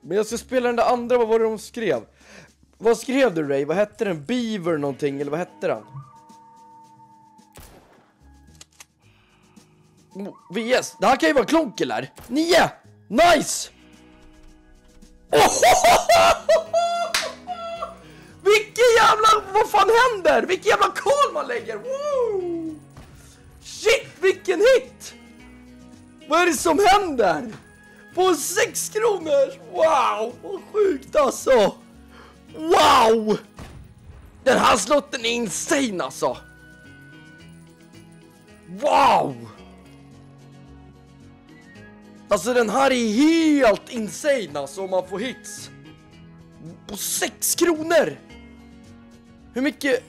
Men jag ska spela den där andra, vad var det de skrev? Vad skrev du Ray? Vad hette den? Beaver någonting, eller vad hette den? Oh, VS, det här kan ju vara klonk eller? Nio! Nice! Vilken jävla, vad fan händer? Vilken jävla call man lägger! Wow! Shit, vilken hit! Vad är det som händer? På 6 kronor! Wow, vad sjukt alltså! Wow! Den här slotten är insane alltså! Wow! Alltså den här är helt insane alltså om man får hits. På 6 kronor! Hur mycket,